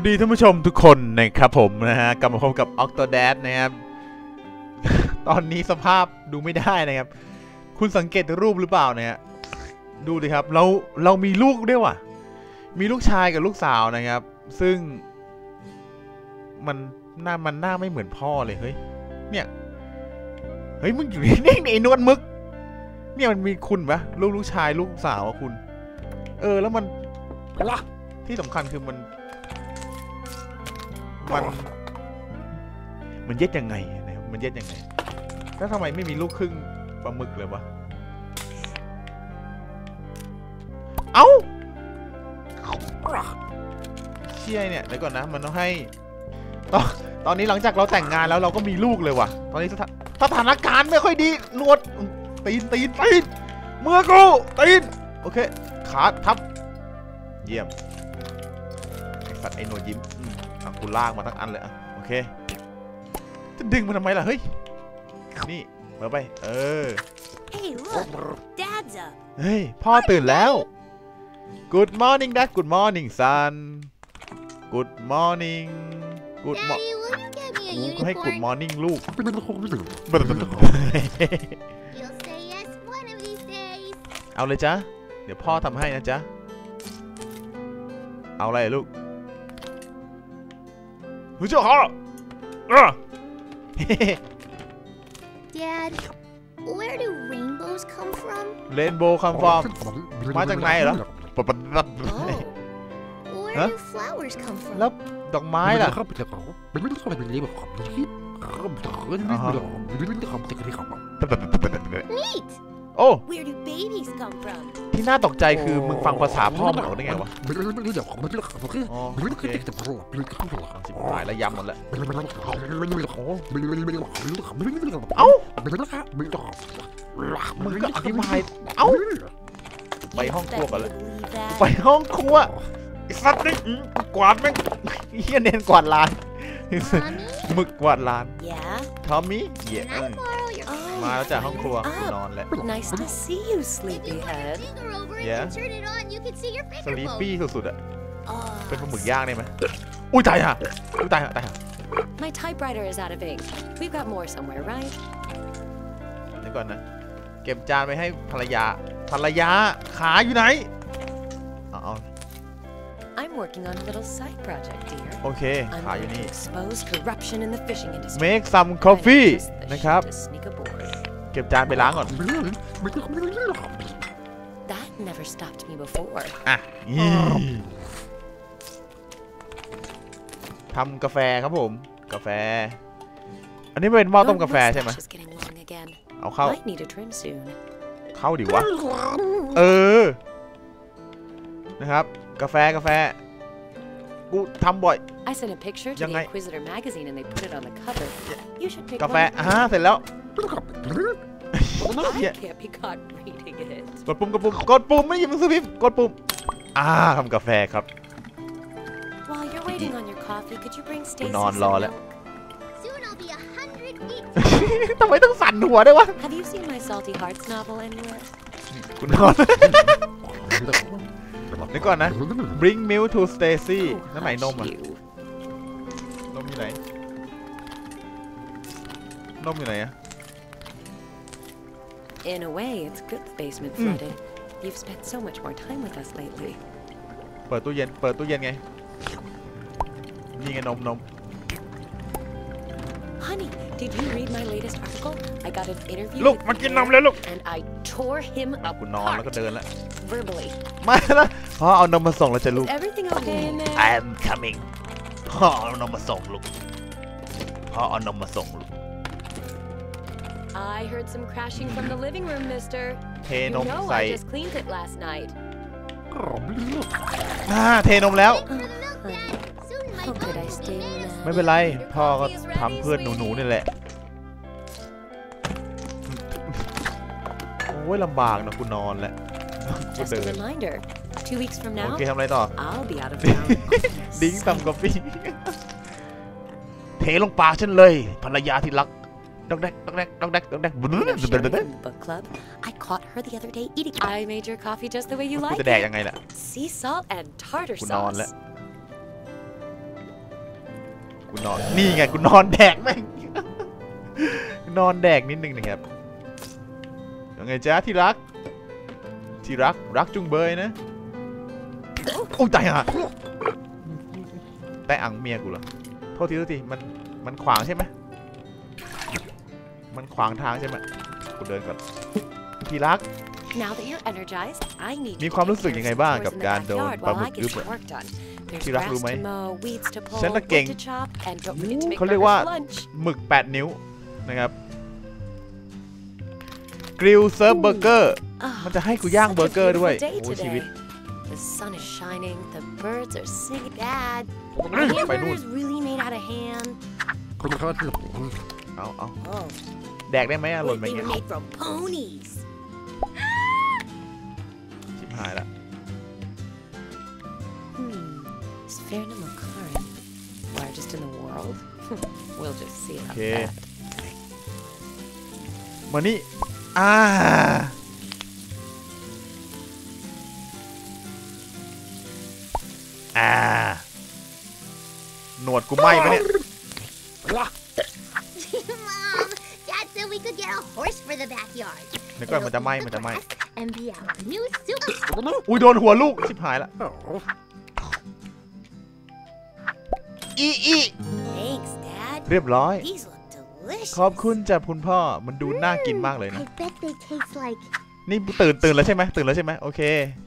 วัสดีท่านผู้ชมทุกคนนะครับผมนะฮะกลับมาพบกับ Octodad นะครับ ตอนนี้สภาพดูไม่ได้นะครับ คุณสังเกตรูปหรือเปล่าเนี่ยดูดิครับ เราเรามีลูกด้วยว่ะ มีลูกชายกับลูกสาวนะครับ ซึ่ง มันหน้ามันหน้าไม่เหมือนพ่อเลยเฮ้ยเนี่ยเฮ้ยมึงอยู่นี่ไอ้นวลมึก เนี่ยมันมีคุณปะลูกลูกชายลูกสาวอะคุณ เออ แล้วมันที่สำคัญคือมัน มัน มันเย็ดยังไงนะครับมันเย็ดยังไง แล้วทำไมไม่มีลูกครึ่งปลาหมึกเลยวะ เอ้าเชี่ยเนี่ยเดี๋ยวก่อนนะ มันต้องให้ตอนตอนนี้หลังจากเราแต่งงานแล้วเราก็มีลูกเลยว่ะ ตอนนี้สถาสถานการณ์ไม่ค่อยดีนวดตีนตีนตีนเมื่อกูตีนโอเค ขาทับ เยี่ยมไอสัตว์ไอโนยิ้มม ลากมาทั้งอันเลยอะโอเค จะดึงมันทำไมล่ะ เฮ้ย นี่มาไป เออ Hey, look, Dad's up. เฮ้ย พ่อตื่นแล้ว Good morning dad Good morning son Good morning Good mo Daddy, will you get me a กูก็ให้ Good unicorn? morning ลูกเป็นคนไม่ถึง You'll say yes one of these days. เอาเลยจ้ะ เดี๋ยวพ่อทำให้นะจ๊ะ เอาอะไรลูก เฮ้ยเจ้าฮะอะ Dad, where do rainbows come from? เรนโบว์คัมฟอร์มมาจากไหนเหรอ Oh, where Huh? do flowers come from? แล้วดอกไม้ล่ะครับเป็น ของเป็นไม่ต้องเข้าไปเป็นเรื่องของที่ครับเป็นเรื่องของเป็นเรื่องของเทคนิคของ Neat. โอ้ Where do babies come from? ที่น่าตกใจคือมึงฟังภาษาพ่อมึงออกได้ไงวะเป็นเรื่องเป็นเรื่องของเป็นเรื่องของคืออ๋อเป็นเรื่องโอคือเคเด็กแต่พอเป็นเรื่องของชิบหายแล้วยำหมดแล้วเป็นเรื่องของเป็นเรื่องของเป็นเรื่องของเป็นเรื่องของเป็นเรื่องของเป็นเรื่องของเอ้าเป็นเรื่องของเป็นเรื่องของมึงก็อธิบายเอ้าไป You ห้องครัว expect ก่อน me เลย to believe that? ไปห้องครัวไอ้สัตว์นี่อื้อกวาดแม่งเฮียเน้นกวาดลาน Mommy? มึกกวาดลาน Yeah? ทอมมี่เหี้ย Can เอ้ I ย borrow your Oh, มาแล้วจ้ะห้องครัว Ah. กูนอนแล้ว Nice to see you, If you put your sleepyhead. finger over it Yeah? and turn it on, you can see your ส finger ลีป bones. ปี้สุดๆอะ Oh, เป็นปลาหมึกย่างได้ไหมอุ้ยตายห่ะอุ้ยตายห่ะตายห่ะ my typewriter is out of ink. We've got more somewhere, right? เดี๋ยวก่อนนะ เก็บจานไปให้ภรรยา ภรรยาขาอยู่ไหนเอาเอา I'm working on a little side project, dear. โอเค I'm ขาอยู่ going to นี่ expose corruption in the fishing industry. make some And coffee twist the นะครับ ship to sneak aboard. เก็บจานไปล้างก่อนเป็นเรื่องเป็นเรื่องเป็นเรื่องของ That never stopped me before. อะยี่ทำกาแฟครับผม กาแฟ อันนี้เป็นหม้อต้ม Your กาแฟใช่ไหม mustache is getting long again. เอาเข้า Might need a trim soon. เข้าดิวะ เออ นะครับ กาแฟกาแฟกูทำบ่อย I sent a picture to Young the guy. Inquisitor magazine and they put it on the cover. You should pick กาแฟ one. อ่าเสร็จแล้ว I can't be caught reading it. กดปุ่มกดปุ่มกดปุ่มไม่หยิบหนังสือพิมพ์กดปุ่มอ่าทำกาแฟครับ While you're waiting on your coffee, could you bring Stacy non some lo milk? lắm. Soon I'll be a hundred weeks ทำไมต้องสั่นหัวด้วยวะ Have you seen my Salty Hearts novel anywhere? กูนอนเดี๋ยวก่อนนะ bring milk to Stacy Oh, นั่นไหนนม hush อะ you. นมอยู่ไหน นมอยู่ไหนอะ In a way, it's good the basement Mm. flooded. You've spent so much more time with us lately. เปิดตู้เย็น เปิดตู้เย็นไง นี่ไงนมนม Honey, did you read my latest article? I got an interview ลูก with มากินนม Pierre, แล้วลูก and I tore him กูนอนแล้วก็ apart เดินแล้ว verbally. มาแล้วพ่อเอานมมาส่งแล้วจะลูก Is everything okay in there? I'm coming พ่อเอานมมาส่งลูก พ่อเอานมมาส่งลูก I heard some crashing from the living room, mister. เท You นม know ใส่ I just cleaned it last night. อ่าเทนมแล้ว ไม่เป็นไร พ่อก็ทำเพื่อนหนูๆนี่แหละ โอ้ยลำบากนะกูนอนแล้วกู Just เดิ a น reminder. Two weeks from โอ now, เคทำอะไรต่อ I'll be out of town. ดิ้งซัมกาแฟเทลงปากฉันเลย ภรรยาที่รักดอกแดกดอกแดกดอกแดกดอกแดก You know Sherry from the book club? I caught her the other day eating. I made your coffee just the way you กู like จะแดก it. ยังไงล่ะ Sea salt and tartar กูนอนแล้ว sauce. กูนอนนี่ไงกูนอนแดกแม่งนอนแดกนิดนึงนะครับยังไงจ๊ะที่รัก ที่รักรักจุงเบยนะโอ้ยตายห่ะแต่อังเมียกูเหรอโทษทีโทษทีมันมันขวางใช่ไหมมันขวางทางใช่ไหมกูเดินก่อนที่รัก Now that you're energized, I need มี you ความ to รู้สึก take ยัง care ไง of บ้าง chores กับ in the การโดน backyard ปลา while หมึ I ก get อึบ your work done. There's ที่รัก grass รู้ไหม to mow, weeds to pull, ฉันน่ะเก่ง wood to chop, and don't forget to make เขาเรียกว่า burgers for lunch. หมึก 8 นิ้วนะครับกริลเซิร์ฟเบอร์เกอร์ Ah, มันจะให้กูย่าง such a เบอร์เกอร์ด้วย beautiful day โอ้ชีวิต today. The sun is shining, the birds are singing. Dad, ไปนู่น hamburgers really made out of ham. คนเขาที่เอาเอา Oh, แดกได้ไหมอะหล่น wait, ไป they เงี้ were ย หายละ Hmm. Is Farnham a current? Largest in the world? we'll just see about Okay. that. มานี่ อ่า อ่า หนวดกูไหม้ไหมเนี่ย Mom, Dad said we could get a horse for the backyard. เดี๋ยวก่อนมันจะไหม้มันจะไหม้ And be our new super. อุ้ยโดนหัวลูกชิบหายละ อีอี Thanks, Dad. เรียบร้อย These look delicious. ขอบคุณจ้ะคุณพ่อมันดูน่ากินมากเลยนะ I bet they taste like นี่ตื่นตื่นแล้วใช่ไหมตื่นแล้วใช่ไหมโอเค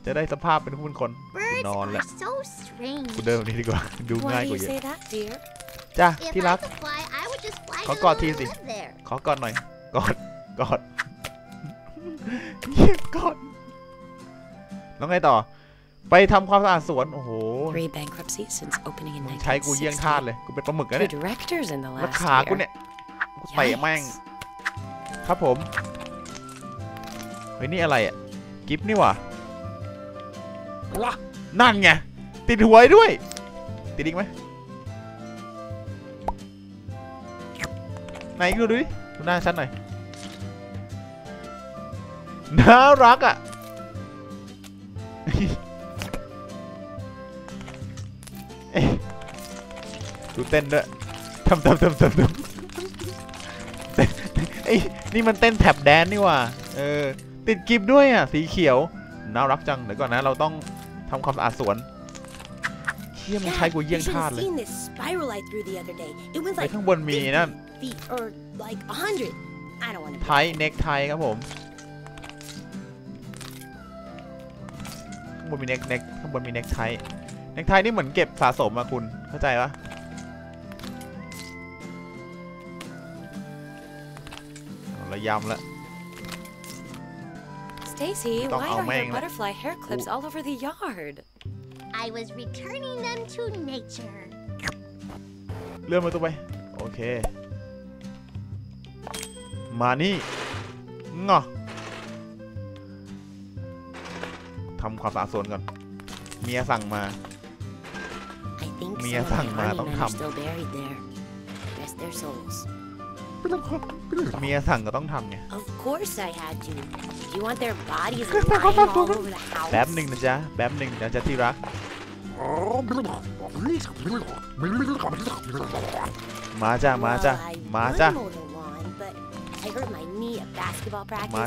จะได้สภาพเป็นผู้เป็นคน birds No, are let- so strange. กูเดินแบบนี้ดีกว่า ดูง่าย Why ก do ว่า you เยอะ say that, dear? จ้า If ที่ I รัก could fly, I would just fly Có to con the thi one who gì? live there. ขอกอดหน่อย กอด กอด กอดแล้วไงต่อ ไปทำความสะอาดสวน โอ้โห Three bankruptcies since opening in ใช้กูเยี่ยงทาสเลย กูเป็นปลาหมึกนะ Two เนี่ย directors in the แล้ว last ขากู year. เนี่ย กูเตะแม่ง Yikes. ครับผม เฮ้ย นี่อะไรอะ กิฟต์นี่หว่ะนั่นไง ติดหัวไอ้ด้วย ติดอีกไหมไหนดูดูดิ ดูหน้าฉันหน่อย น่ารักอะเอ๊ะดูเต้นด้วยทำทำทำทำทำเต้นไอ้ยนี่มันเต้นแท็บแดนนี่หว่าเออ ติดกิฟด้วยอะ สีเขียว น่ารักจัง เดี๋ยวก่อนนะ เราต้องทำความสะอาดสวนเชี่ยมันใช้ Dad, กูเยี่ยง you should ทาส have เลย seen this spiral I threw the other day. It went ไป like ข้างบนมีนั่น feet or like a hundred. I don't want to. ไทเน็กไทครับผม บนมีเน็กเน็กข้างบนมีเน็กไทเน็กไทนี่เหมือนเก็บสะสมอะคุณเข้าใจปะเอาละยำละ Stacy, Don't why I'll are mang there it. butterfly hair clips all over the yard? I was returning them to nature. เลื่อนมาตัวไป โอเค มานี่งอ ทำความสะอาดสวนก่อน เมียสั่งมา I think Mia some of thằng my mà army tao men are thầm. still buried there. Rest their souls. เมียสั่งก็ต้องทำไง Of course I had to. Do you want their bodies lying all over the house? แป๊บหนึ่งนะจ๊ะแป๊บหนึ่งนะจ๊ะที่รักมาจ้ะมาจ้ะ Well, I มา would จ้ะ mow the lawn, but I hurt my knee at basketball practice, Mà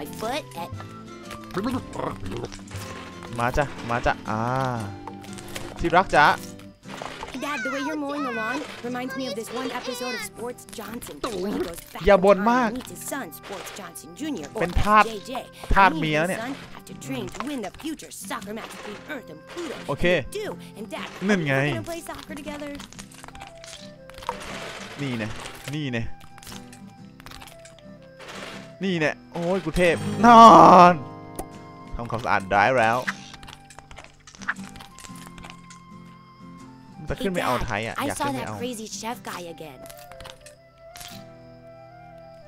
my มาจ้ะ มาจ้ะ อ่า ที่รักจ๊ะ Dad, the way you're mowing the lawn reminds me of this one episode of Sports Johnson where he goes back อย่า in บ่น time มาก and meets his son, Sports Johnson Jr. or เป็นทาส JJ. ทาส And he เมีย and เนี่ his ย son have to train to win the future soccer match between Earth and Pluto. โอเค Do and Dad, นั่น are we ไง gonna play soccer together? นี่เนี่ยนี่เนี่ยนี่เนี่ยโอ้ยกูเทพนอนทำความสะอาดได้แล้วมันจะขึ้นไปเอาไทยอะ I อยาก saw ขึ้นไป that เอา crazy chef guy again.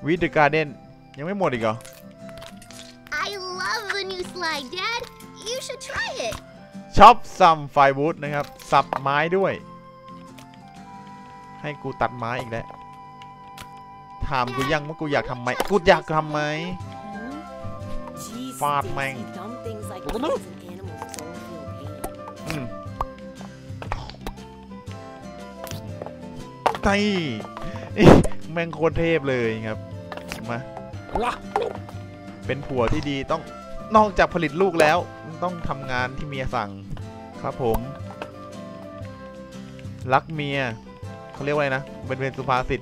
วิดเดอะการ์เด้นยังไม่หมดอีกเหรอ I love the new slide, Dad. You should try it. ช็อปซัมไฟวูดนะครับ สับไม้ด้วย ให้กูตัดไม้อีกแล้วถามกูยังว่ากูอยากทำไหมกูอยากทำไหม animals don't feel pain. อืมไตแม่งโคตรเทพเลยครับ มา เป็นผัวที่ดีต้องนอกจากผลิตลูกแล้ว ต้องทำงานที่เมียสั่ง ครับผม รักเมียเขาเรียกว่าอะไรนะเป็นเป็นสุภาษิต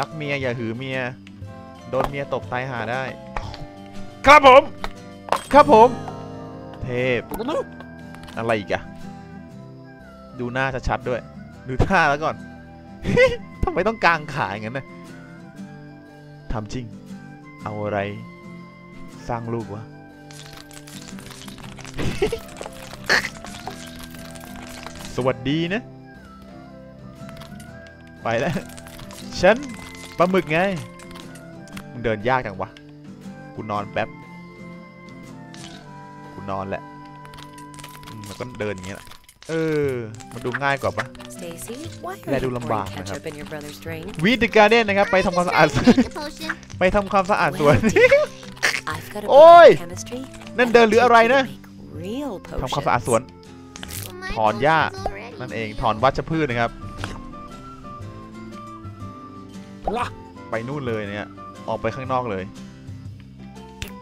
รักเมียอย่าหือเมีย โดนเมียตบตายหาได้ ครับผม ครับผม เทพ อะไรอีกอะดูหน้าชัดๆด้วย ดูท่าแล้วก่อน ทำไมต้องกางขาอย่างนั้นนะทำจริง เอาอะไร สร้างลูกวะ สวัสดีนะ ไปแล้ว ฉันปลาหมึกไง มึงเดินยากจังวะ กูนอนแป๊บกู นอนแหละอืมมันก็เดินอย่างเงี้ยแหละเออ มันดูง่ายกว่าปะ Stacy, why are แล you ดูลำบาก pouring นะครับ ketchup in your brother's drink? วีดการ์เด้นนะครับ ไปทำความสะอาด Just make a potion. ไปทำความสะอาดสวน Well, dear, I've got a Oi! book in chemistry นั่น that เดินหรือ teaches อะไร you to นะ make real ทำความสะอาด potions. สวน Well, my ถอนหญ้า potion's already นั่นเอง healed. ถอนวัชพืชนะครับ ไปนู่นเลยเนี่ย ออกไปข้างนอกเลย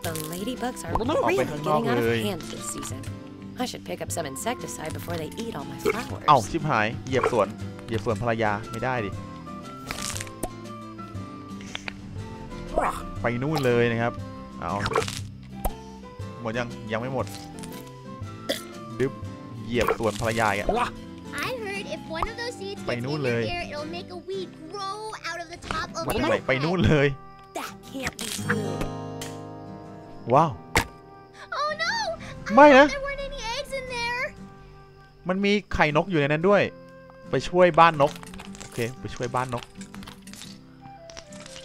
The ladybugs are Well, no, really wait, getting out no, of eh. hand this season. I should pick up some insecticide before they eat all my flowers. เอ้าชิบหาย เหยียบสวน เหยียบสวนภรรยาไม่ได้ดิ ไปนู่นเลยนะครับ เอาหมดยัง ยังไม่หมดดึบเหยียบสวนภรรยาอีกอะ I heard if one of those seeds ไป gets in นู่น your เลย ear, it'll make a weed grow out of the top of ไป your ไปไป head. นู่นเลย ว้าว Oh no! ไม่นะ There weren't any eggs in there. มันมีไข่นกอยู่ในนั้นด้วย ไปช่วยบ้านนก โอเค ไปช่วยบ้านนก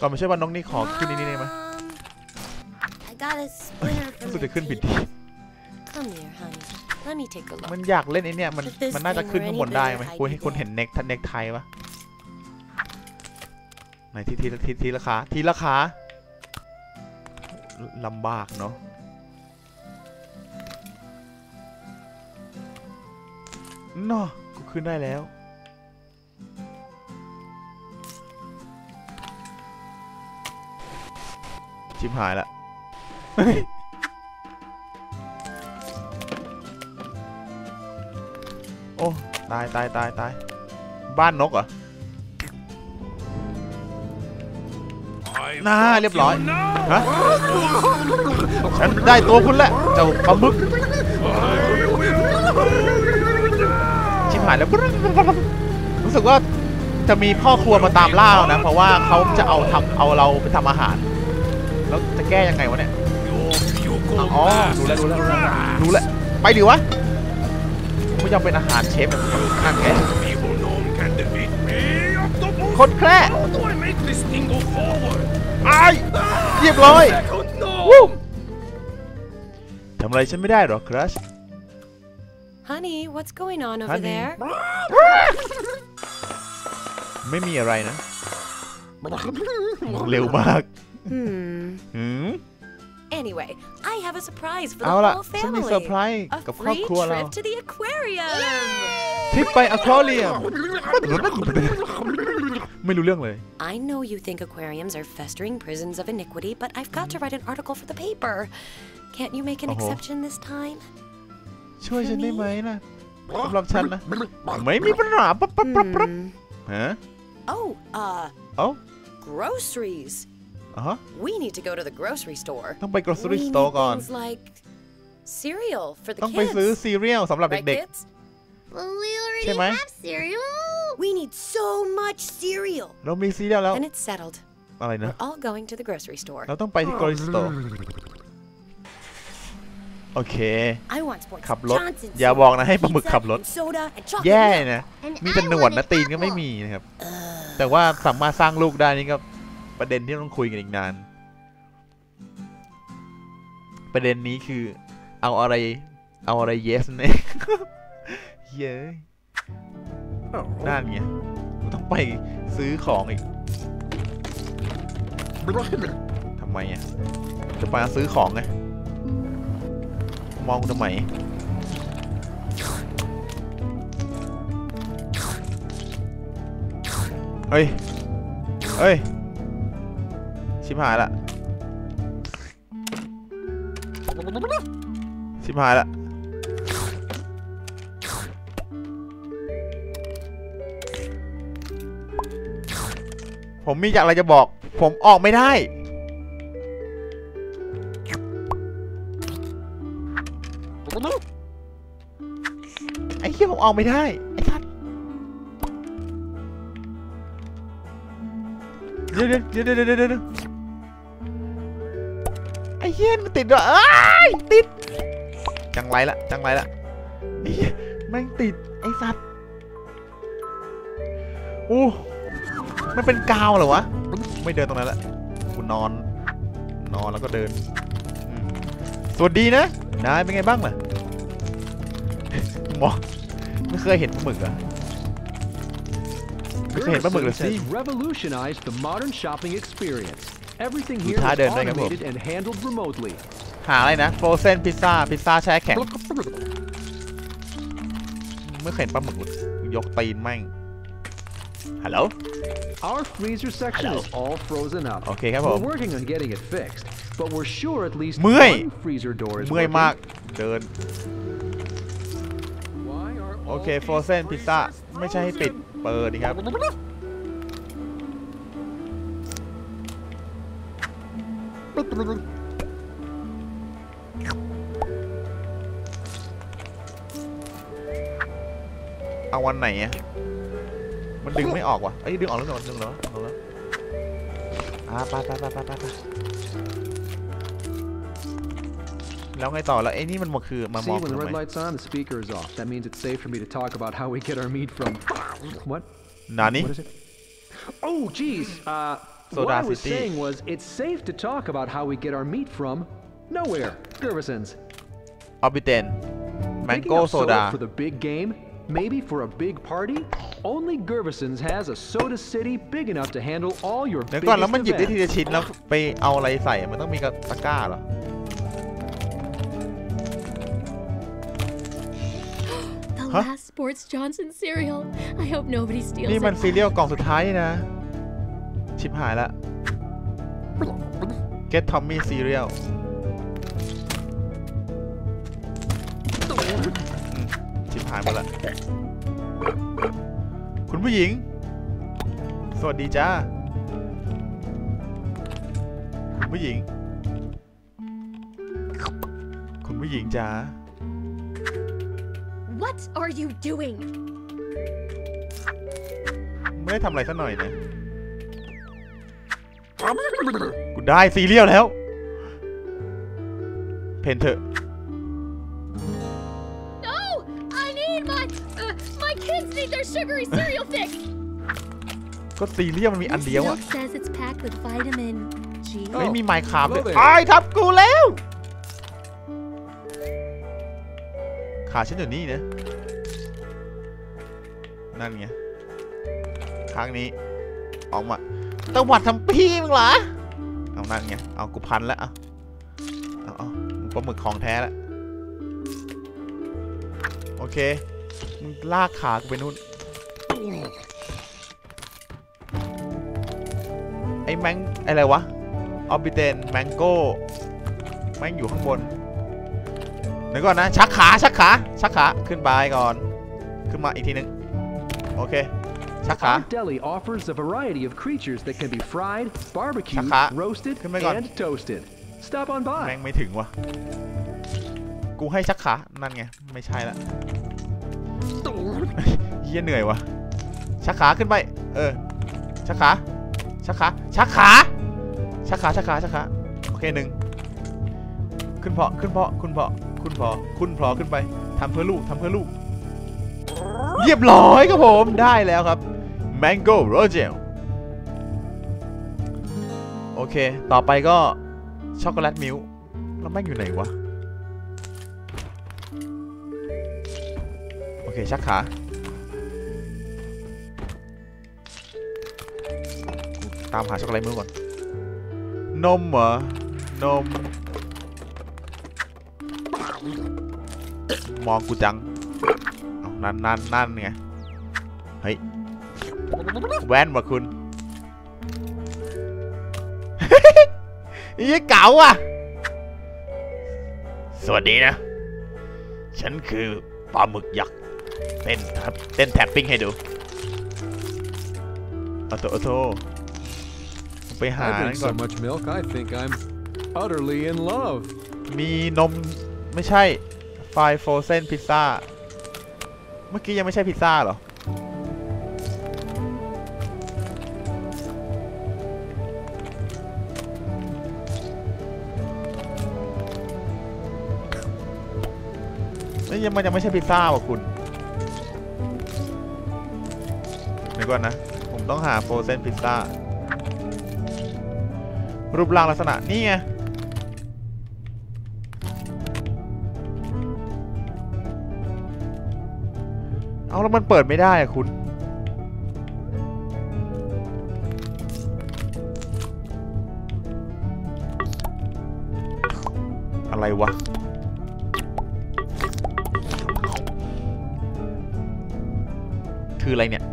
ก่อนไปช่วยบ้านนกนี่ขอขึ้นนี่นี่ได้ไหม Mom, I got a splinter รู้ from สึก the จะขึ้นผิดที่ table. Come here, honey. Let me take a look. มันอยากเล่นไอ้เนี่ยมัน If this มันน่าจะ thing ขึ้น were ข้าง any บนได้ bigger, ไหม I'd คุณ be ให้คุณ dead. เห็นเน็กทันเน็กไทยปะไหนทีทีทีทีละขาทีละขา ลำบากเนาะเนาะกูขึ้นได้แล้ว ชิบหายละโอ้ ตายตายตายตาย บ้านนกเหรอ น่าเรียบร้อยฮะฉันได้ตัวคุณแล้วเจ้าปลาหมึกชิบหายแล้วรู้สึกว่าจะมีพ่อครัวมาตามล่านะ เพราะว่าเขาจะเอาทำเอาเราไปทำอาหาร แล้วจะแก้ยังไงวะเนี่ยอ๋อรู้แล้วรู้แล้วรู้แล้วไปดิวะไม่ยอมเป็นอาหารเชฟแบบนั่ง Evil gnome can defeat me, Octopus! คนแคร่ อ้ายเรียบร้อย Second วู้ gnome! ทำอะไรฉันไม่ได้หรอครัช Honey, what's going on over Honey. there? ไม่มีอะไรนะ เร็วมาก Hmm. หืม Anyway, I have a surprise for เอา the ล่ะ whole ฉันมี family. เซอร์ไพรส์ A กับครอบ free ครัวเรา trip to the aquarium. ทริปไปอควาเรียม ไม่รู้เรื่องเลย I know you think aquariums are festering prisons of iniquity, but I've got to write an article for the paper. Can't you make an Uh-huh. exception this time? ช่วยฉันได้ไหมนะสำหรับฉันนะ ไม่มีปัญหาปั๊บปั๊บปั๊บปั๊บ Hmm. ฮะ Oh, uh, เอ้า groceries. อ่ะฮะ We need to go to the grocery store. ต้องไป grocery we store need ก่อน things like cereal for the ต้องไป kids. ซื้อซีเรียลสำหรับ right, เด็ก kids? Well, we already Say, Mai. have cereal. We need so much cereal. ๆเรามีซีเรียลแล้ว And it's settled. อะไรนะ We're all going to the grocery store. เราต้องไปที่ grocery store โอเค I want sports ขับรถ Johnson อย่าบอกนะให้ปลาหมึก pizza ขับรถ and soda and chocolate แย่ milk. นะ And มีแต่ I หนวด want นะ an ตีนก็ไม่ apple. มีนะครับ แต่ว่าสามารถสร้างลูกได้นี่ก็ประเด็นที่ต้องคุยกันอีกนาน ประเด็นนี้คือเอาอะไร เอาอะไร yes เนี่ย เย้ยนั่นไงต้องไปซื้อของอีกทำไมอะจะไปซื้อของไงมองทำไมมเฮ้ย เฮ้ย ชิบหายละ ชิบหายละ ผมมีอยางอะไรจะบอก ผมออกไม่ได้ ไอ้เหี้ยผมออกไม่ได้ ไอ้ทัดเดี๋ยวเดี๋ยวเดี๋ยวเดี๋ยวเดี๋ยวเดี๋ยวไอ้เหี้ยมันติดด้วยเอ้ยติด จังไรละ จังไรละไอ้เหี้ยแม่งติด ไอ้สัตว์อู้ มันเป็นกาวเหรอวะ ไม่เดินตรงนั้นละกูนอน นอนแล้วก็เดินอืมสวัสดีนะ นายเป็นไงบ้างล่ะหมอไม่เคยเห็นปลาหมึกเหรอะไม่เคยเห็นปลาหมึกเลย Gerson's สิ has revolutionized the modern shopping experience. Everything ดู here ท่า is เดินด้วยครับผม automated and handled remotely. หาอะไรนะโฟรเซนพิซซ่าพิซซ่าแช่แข็งไม่เคยเห็นปลาหมึกเลยยกตีนแม่งฮัลโหล Our freezer section Hello. is all frozen up. โอเคครับผม We're working on getting it fixed, but we're sure at least เมื่อย one freezer door is เมื่อย working. มาก เดิน Why are โอ all เค these โฟรเซนพิซซ่า freezers ไม่ใช่ให้ปิด frozen? เปิดดีครับ เอาวันไหนอะ มันดึงไม่ออกว่ะเอ้ยดึงออกแล้วดึงออกดึงแล้วดึงแล้วอ่าไปไปไปไปไปไปแล้วไงต่อแล้วไอ้นี่มันมาคือมาม See, อง when the ทำ red ไม light's on, the speaker is off. That means it's safe for me to talk about how we get our meat from. What? นานี่ What is it? Oh, geez. Uh, Soda what I was City. saying was, it's safe to talk about how we get our meat from nowhere. Gervisons. ออบิเทนแมง Picking โก้ up โซดา soda for the big game, maybe for a big party. Only Gervisons has a soda city big enough to handle all your เดี๋ยวก่อน แล้วมัน biggest หยิบได้ที events. ละชิ้นแล้วไปเอาอะไรใส่ มันต้องมีกระตะกร้าเหรอ The Huh? last Sports Johnson cereal. I hope nobody steals นี่มัน it. ซีเรียลกล่องสุดท้ายนี่นะ ชิบหายละ Get Tommy Cereal หายหมดละคุณผู้หญิง สวัสดีจ้าคุณผู้หญิง คุณผู้หญิงจ้า What are you doing? ไม่ได้ทำอะไรสักหน่อยนะกูได้ซีเรียลแล้ว เพนเถอะ sugary cereal fix! ก็ซีเรียลมันมีอัน This เดียวอะ milk says it's packed with vitamin G. ไม่มีไมค์คาร์บเลย hello there. ไอ้ายทับกูแล้ว ขาฉันอยู่นี่นะ นั่นไงครั้งนี้ ออกมาตวัดทำพี่มึงเหรอ เอานั่นไง เอากูพันแล้วเอาเอาเอามึงปลาหมึกของแท้แล้ว โอเค มึงลากขากูไปนู่น ไอ้แมงอะไรวะออบิเทนแมงโก้แม่งอยู่ข้างบนเดี๋ยวก่อนนะ ชักขาชักขาชักขาขึ้นไปก่อน ขึ้นมาอีกทีนึง โอเค ชักขา Our deli offers a variety of creatures that can be fried, barbecued, Saka. roasted, Come back on. and toasted. Stop on แม่ by. งไม่ถึงวะกูให้ชักขา นั่นไง ไม่ใช่ละเยี่ยเหนื่อยวะ ชักขาขึ้นไป เออ ชักขา ชักขา ชักขา ชักขา ชักขา ชักขา โอเคหนึ่ง ขึ้นเพาะ ขึ้นเพาะ ขึ้นเพาะ ขึ้นเพาะ ขึ้นเพาะขึ้นไป ทำเพื่อลูกทำเพื่อลูก เรียบร้อยครับผม ได้แล้วครับ Mango r o g e l โอเค ต่อไปก็ chocolate milk แล้วแม่งอยู่ไหนวะ โอเค ชักขา ตามหา chocolate milk ก่อน นมเหรอ นม มองกูจังเอานั่นนั่นนั่นไง เฮ้ย แว่นว่ะคุณยี่เก๋าอะ สวัสดีนะ ฉันคือปลาหมึกยักษ์ เต้นครับเต้นแท็บปิ้งให้ดูอโตอโต ไปหา I นั่ drink นก่อน so much milk, I think I'm utterly in love. มีนมไม่ใช่ไฟโฟเซนพิซซ่าเมื่อกี้ยังไม่ใช่พิซซ่าเหรอ นี่ยังมันยังไม่ใช่พิซซ่าว่ะคุณเดี๋ยวก่อนนะ ผมต้องหาโฟเซนพิซซ่า รูปร่างลักษณะนี่ไงเอาแล้วมันเปิดไม่ได้อะคุณ อะไรวะ คืออะไรเนี่ย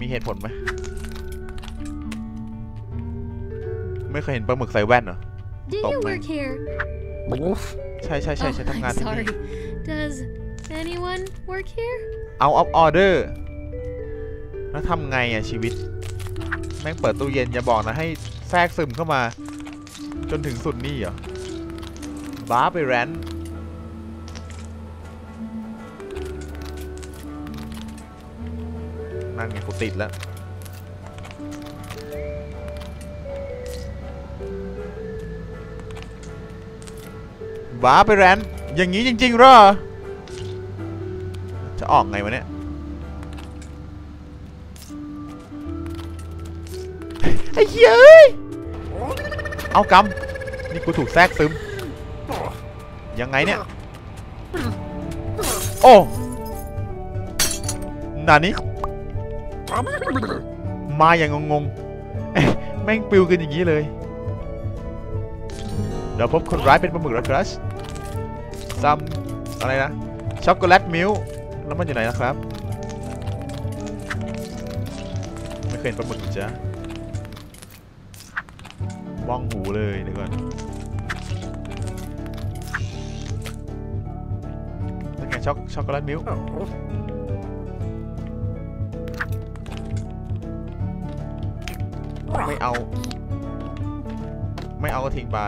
มีเหตุผลไหม ไม่เคยเห็นปลาหมึกใส่แว่นเหรอ Do Oh, you man. work here? ใช่ใช่ใช่ Oh, ใช่ทำงาน I'm ที่นี่ sorry. Does anyone work here? เอาออฟออเดอร์แล้วทำไงอะชีวิต แม่งเปิดตู้เย็นอย่าบอกนะให้แทรกซึมเข้ามา จนถึงสุดนี่เหรอ บ้าไปแรนท์นั่นไงกูติดแล้ว บ้าไปแรนท์อย่างนี้จริงๆหรอ จะออกไงวะเนี่ย ไอ้เหี้ยเอ้ยเอากำนี่กูถูกแทรกซึม ยังไงเนี่ย โอ้นานี้มาอย่างงงๆแม่งปิวกันอย่างนี้เลย เราพบคนร้ายเป็นปลาหมึกแล้วครับ some อะไรนะ chocolate milk แล้วมันอยู่ไหนนะครับ ไม่เคยเห็นปลาหมึกจ้ะบ้องหูเลยเดี๋ยวก่อนแล้วไงช็อก chocolate milk ไม่เอา ไม่เอาก็ทิ้งไป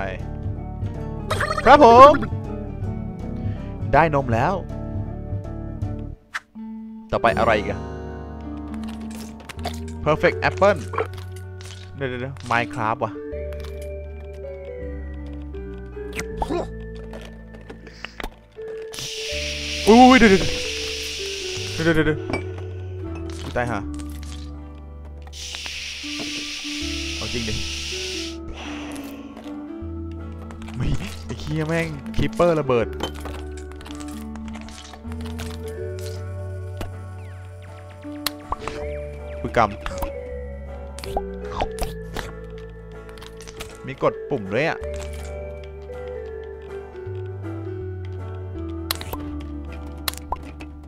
ครับผม ได้นมแล้ว ต่อไปอะไรอีกอะ perfect apple เดี๋ยวเดี๋ยว Minecraft ว่ะ อุ้ยเดี๋ยวเดี๋ยวเดี๋ยวเดี๋ยวเดี๋ยวกูตายห่าเอาจริงดิไม่ไอ้เหี้ยแม่ง คิปเปอร์ระเบิด กรรม มีกดปุ่มด้วยอะ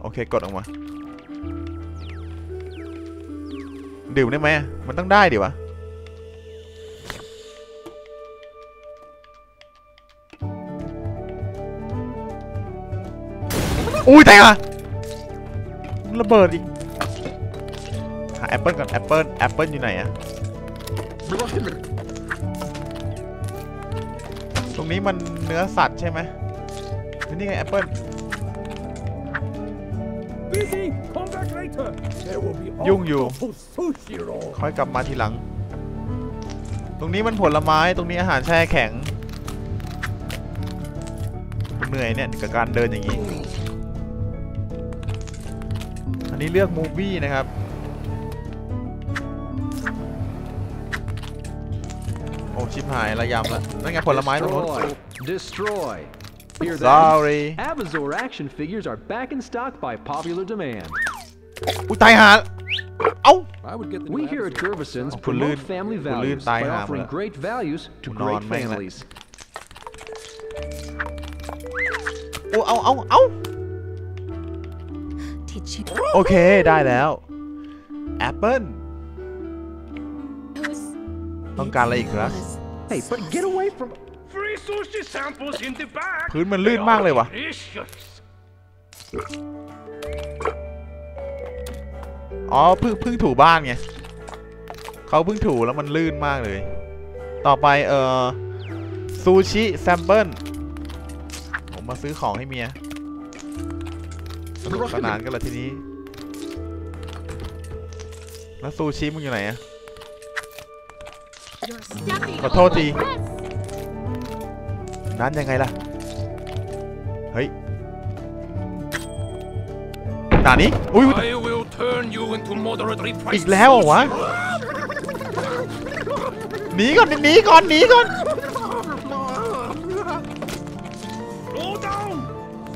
โอเคกดออกมา ดื่มได้ไหมมันต้องได้ดิวะอุ้ยแต่งอะระเบิดอีก แอปเปิลก่อนแอปเปิลแอปเปิลอยู่ไหนอะตรงนี้มันเนื้อสัตว์ใช่ไหมนี่ไงแอปเปิล Busy! Come back later! There will be Yung Yu. octopus sushi roll! ค่อยกลับมาทีหลัง ตรงนี้มันผลไม้ ตรงนี้อาหารแช่แข็ง เหนื่อยเนี่ยกับการเดินอย่างนี้ อันนี้เลือกมูฟี่นะครับ ชิบหายระยำแล้วนั่นไงผลไม้ตรงนู้น Destroy. Destroy. Hear that? sorry Abazor action figures are back in stock by popular demand. อุ้ยตายหาเอ้า I would get the We new here at Abzor Gervison's myself. promote Kulun- family Kulun values tai by hàm offering rồi. great values to Non great mang lại. families. โอ้เอาเอาเอา Did you? โอเคได้แล้วแอปเปิล It was ต้องการอะไรอีกครับ Hey, but get away from. Free sushi samples in the back. พื้นมันลื่นมากเลยวะ Delicious. อ๋อเพิ่งเพิ่งถูบ้านไงเขาเพิ่งถูแล้วมันลื่นมากเลย ต่อไปเอ่อซูชิ sample ผมมาซื้อของให้เมียสนุกสนานกันละทีนี้ แล้วซูชิมึงอยู่ไหนอะ you're stepping ขอโทษที on my dress. นั้นยังไงล่ะ เฮ้ยหนานี้ อุ้ย I will turn you into moderately อี priced กแล้วเหรอวะ หนีก่อน หนีก่อน หนีก่อน Slow down,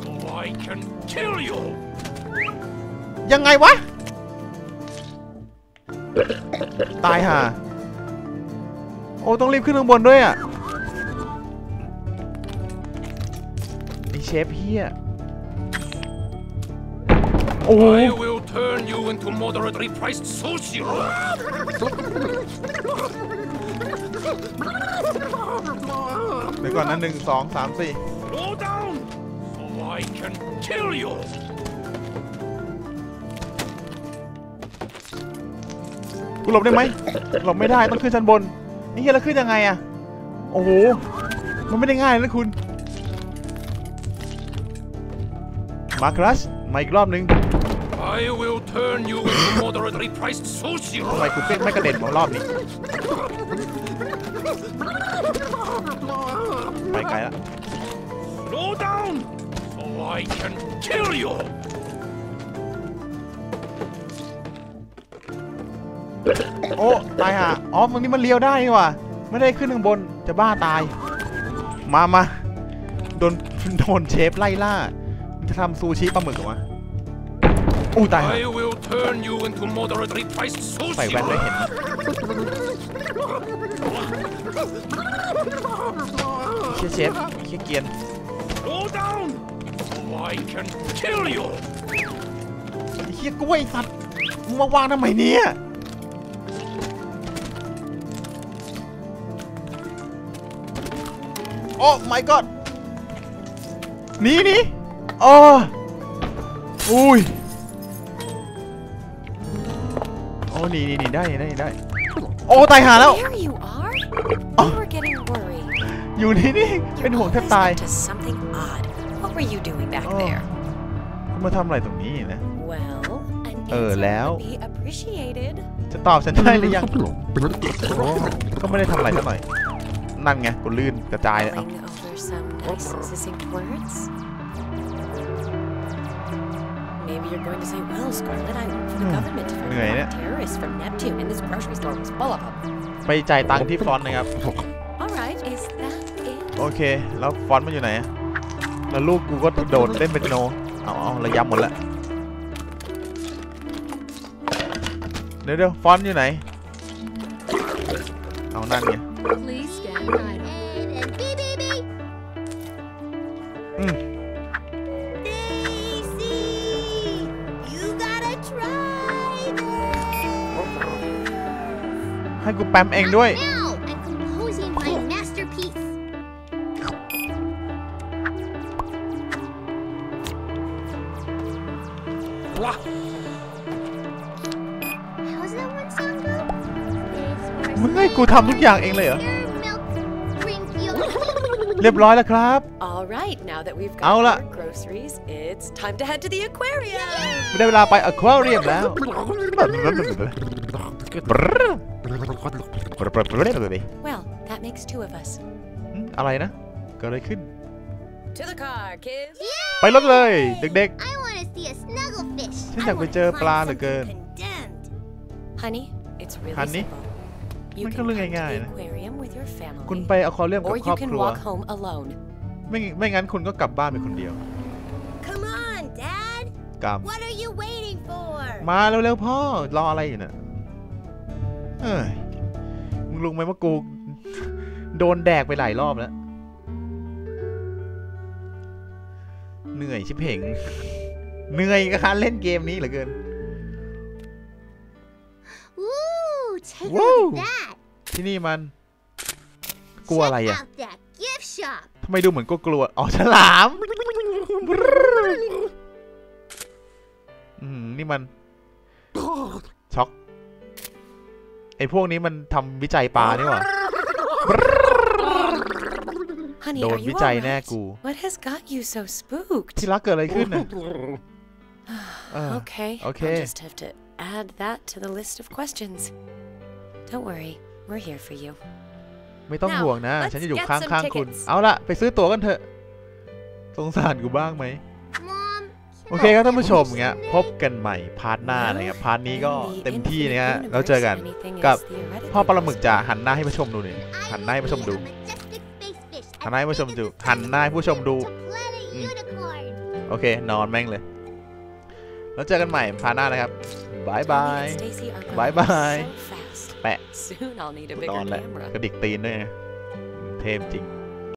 so I can kill you. ยังไงวะ ตายห่าโอ้ ต้องรีบขึ้นข้างบนด้วยอะไอเชฟเฮียโอ้โห I will turn you into moderately priced sushi roll. เดี๋ยวก่อนนะหนึ่งสองสามสี่ Slow down, so I can kill you. กูหลบได้ไหมหลบไม่ได้ต้องขึ้นชั้นบน นี่เฮียแล้วขึ้นยังไงอะโอ้โห มันไม่ได้ง่ายนะคุณ มาครัชมาอีกรอบนึง I will turn you into moderately priced sushi ทำไม roll. กูเป้ไม่กระเด็นมารอบนี้ ไปไกลละ Slow down, so I can kill you. โอ้ตายห่าอ๋อมันนี่มันเลี้ยวได้นี่หว่ะไม่ได้ขึ้นข้างบนจะบ้าตาย มามาโดนโดนเชฟไล่ล่ามันจะทำซูชิปลาหมึกเหรอวะอู้ตายห่า I will turn you into moderately priced ใส่ sushi แว่นด้วย roll. เห็นไหมเชี่ยเชฟเชี่ยเกรียน Slow down, so I can kill you. ไอ้เชี่ยกล้วยสัตว์มึงมาวางทำไมเนี่ย อ้ my god หนีหนีโอ้อุ้ยโอ้หนีหนีหนีได้หนีได้หนีได้ โอ้ ตายหาแล้ว There you are. Oh. We were getting worried. อยู่นี่นี่เป็น You're ห่วงแทบ always ตาย up to something odd. What were you doing back Oh. there? คุณมาทำอะไรตรงนี้นะ Well, an Ờ, answer léo. would be appreciated. จะตอบฉันได้หรือยัง ก็ไม่ได้ทำอะไรสักหน่อย นั่นไงกูลื่นกระจายเลยเอ้า Mulling over some nice succinct words. Maybe you're going to say, well, Scarlet, I work for the Hmm. government to fight Người off đấy. terrorists from Neptune, and this grocery store was full of them. ไปจ่ายตังค์ที่ฟรอนต์นะครับ All right, is that it? โอเค แล้วฟอนต์มันอยู่ไหนอะแล้วลูกกูก็โดดเล่นเป็นโน เอาเอาระยำหมดแล้วเดี๋ยวเดี๋ยวฟอนต์อยู่ไหน เอานั่นไง ปมเองด้วย Now, I'm composing my masterpiece. Wah. How's that one song go? It's for มึงให้กูทำทุกอย่างเองเลยเหรอ your milk, drink your เรียบร้อยแล้วครับ All right, now that we've got Aula. our groceries, it's time to head to the aquarium. ได้เวลาไปอควาเรียมแล้ว Well, that makes two of us. อะไรนะเกิดอะไรขึ้น To the car, kids. ไปรถเลย เด็ก I want to see a snugglefish. ฉันอยากไปเจอปลาเหลือเกิน Condemned. Honey, it's really Honey? simple. You มัน can ก็ come เรื่อง to ง่าย the ๆนะ aquarium with your ๆคุณ family, ไปอควาเรียมกับ or คร you อบ can ครัว walk home alone. ไม่ไม่งั้นคุณก็กลับบ้านไปคนเดียว Come on, Dad. กลับ What are you waiting for? มาเร็วๆพ่อรออะไรอยู่น่ะ เอ้ยมึงรู้ไหมว่ากูโดนแดกไปหลายรอบแล้ว เหนื่อยชิบเพ่งเหนื่อยกับการเล่นเกมนี้เหลือเกิน Take a Whoa. look at that. ที่นี่มัน กลัวอะไร Check อะ out that gift shop. ทำไมดูเหมือนกลัวๆอ๋อ ฉลาม อืมนี่มัน ช็อกไอพวกนี้มันทำวิจัยปลานี่หว่า Honey, โด are น you วิจัย all แน่ right? กู What has got you so spooked? ที่รักเกิดอะไรขึ้นน่ะเออ Okay. okay. I'll just have to add that to the list of questions. Don't worry, we're here for you. ไม่ต้อง Now, ห่วงนะ let's ฉันจะอยู่ get ข้าง some ข้างคุณ tickets. เอาละไปซื้อตั๋วกันเถอะ สงสารกูบ้างไหม Mom, โอเคครับท่านผู้ชมเงี้ยพบกันใหม่ part หน้านะครับ part นี้ก็ In the เต็มที่นะ infinite ฮะ universe, แล้วเจอกัน anything is กับ theoretically พ่อปลาหมึก possible. จะหันหน้าให้ผู้ชมดูหน่อยหันหน้าให้ผู้ชมดูหันหน้าให้ผู้ชมดูหันหน้าให้ผู้ชมดู Planet Mm. Unicorn. โอเคนอนแม่งเลย แล้วเจอกันใหม่ part หน้านะครับ bye bye Tony and Stacy are going Bye bye. so fast. แปะ Soon I'll need a นอน bigger แหละ camera. กระดิกตีนด้วยไงเทมจริง